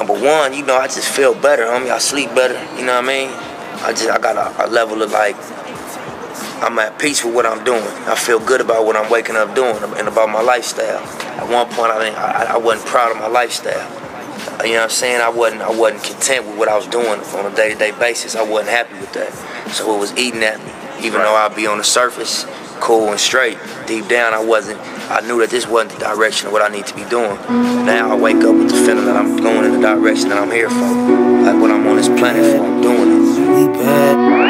Number one, you know, I just feel better, homie. I sleep better. You know what I mean? I just I got a, a level of like I'm at peace with what I'm doing. I feel good about what I'm waking up doing and about my lifestyle. At one point, I, I, I wasn't proud of my lifestyle. You know what I'm saying? I wasn't I wasn't content with what I was doing on a day-to-day basis. I wasn't happy with that. So it was eating at me. Even though I'd be on the surface, cool and straight, deep down I wasn't. I knew that this wasn't the direction of what I need to be doing. Now I wake up with the feeling that I'm direction that I'm here for. Like what I'm on this planet for, I'm doing it.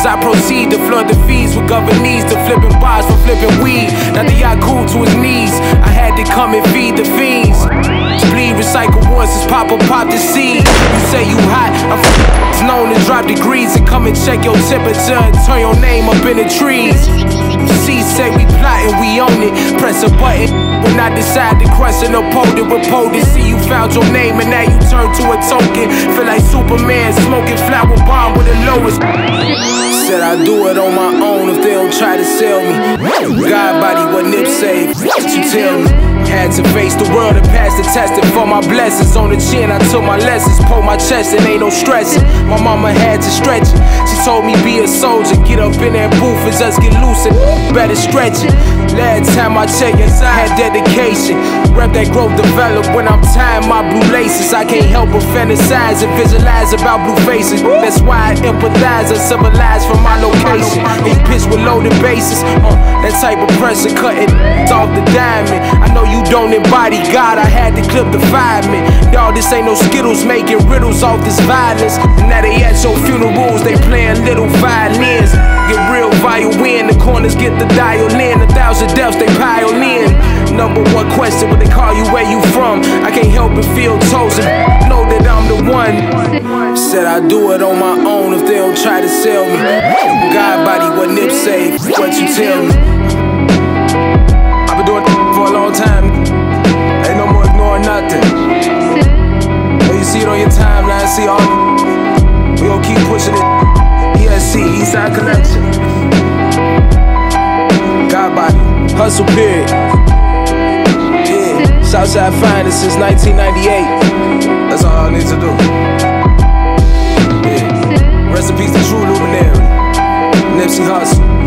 As I proceed to flood the fees with governees to flipping bars for flipping weed. Now the cool to his knees. I had to come and feed the fiends. To Bleed, recycle once as Papa pop the seed. You say you hot, I'm known to drop degrees and come and check your temperature and turn your name up in the trees. C say we plotting, we own it. Press a button when I decide to crush an opponent. To see you found your name and now you turn to a token. Feel like Superman smoking flower bomb with the lowest. Said I do it on my own if they don't try to sell me. God To face the world and pass the test and for my blessings on the chin. I took my lessons, pulled my chest and ain't no stressing. My mama had to stretch it. She told me be a soldier, get up in that booth and just get loose and better stretch it. Last time I checked, yes, I had dedication. Rep that growth develop when I'm tying my blue laces. I can't help but fantasize and visualize about blue faces. That's why I empathize and civilize for my location. You pitch with loaded bases. Uh, that type of pressure cutting off the diamond. I know you don't embody God, I had to clip the fireman. Y'all, this ain't no Skittles making riddles off this violence. Now they at your funerals, they playing little violins. Get real violin, the corners get the dial in. A thousand deaths they pile in. Number one question when they call you where you from. I can't help but feel chosen. I'm the one. Said I do it on my own if they don't try to sell me. God body, what Nip say, what you tell me. I've been doing for a long time. Ain't no more ignoring nothing. When you see it on your timeline, see all. We gon' keep pushing it. ESC, Eastside Connection. God body, hustle period. Yeah, Southside finest since 1998 all I need to do. Yeah. Recipes to true luminary. Nipsey Hussle.